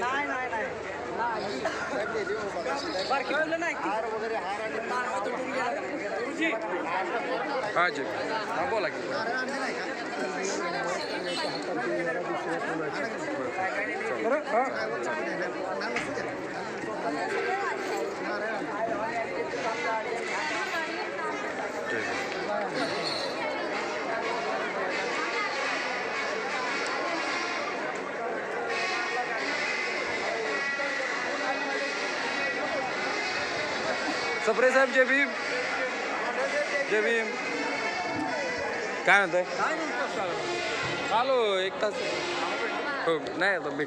नाही नाही नाही हार वगैरे हार आणि हा जी. हा बोला की. बरं सप्रे साहब जे भी। जे बी काय म्हणताय? आलो एक तास. हो नाही आता मी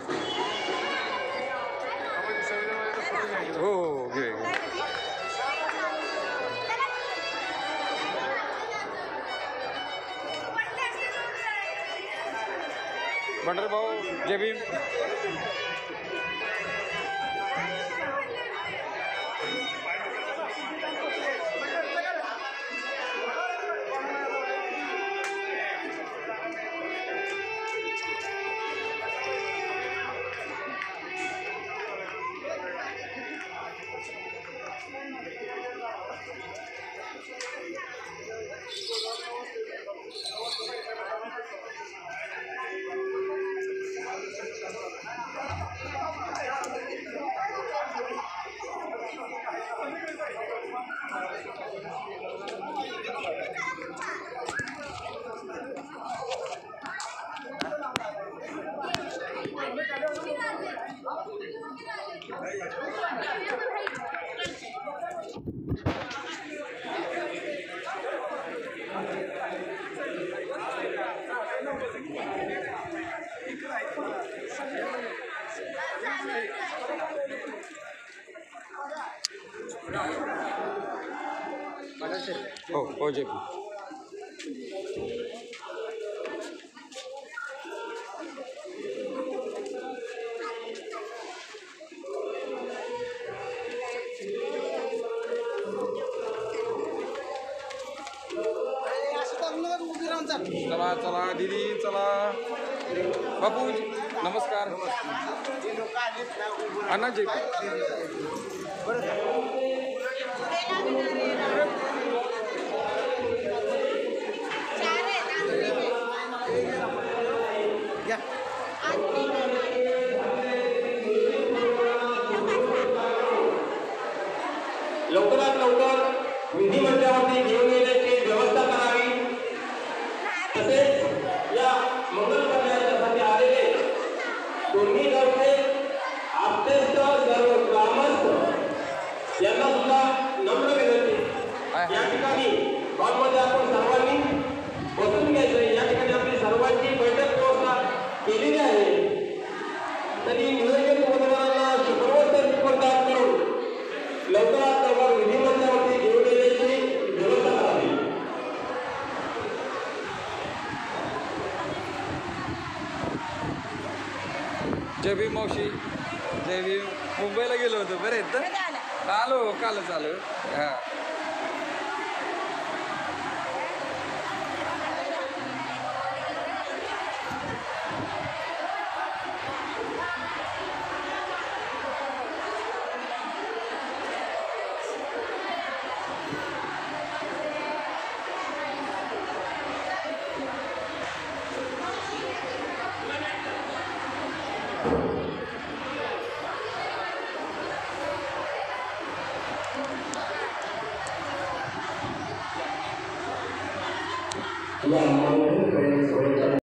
हो हो घे पंढर भाऊ जे भी. Oh, oh, JP. चला चला दीदी चला बापू नमस्कार अण्णा जय भीम. लवकरात लवकर विधिमंडळावरती जय भीम मावशी. जय भीम. मुंबईला गेलो होतो बरं तर आलो कालच आलो. हां. Yeah,